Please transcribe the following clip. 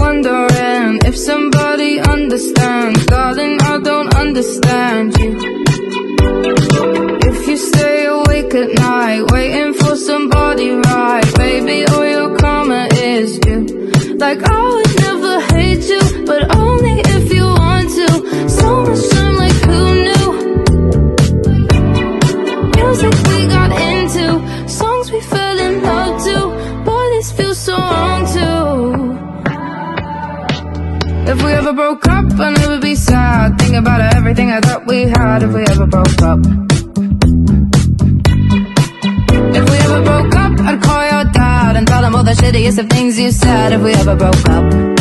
wondering if somebody understands. Darling, I don't understand you. If you stay awake at night Waiting for somebody right Baby, all your karma is due. Like I would never hate you But only if you want to. So much time, like who knew? Music we got If we ever broke up, I'd never be sad. Think about everything I thought we had If we ever broke up. If we ever broke up, I'd call your dad And tell him all the shittiest of things you said If we ever broke up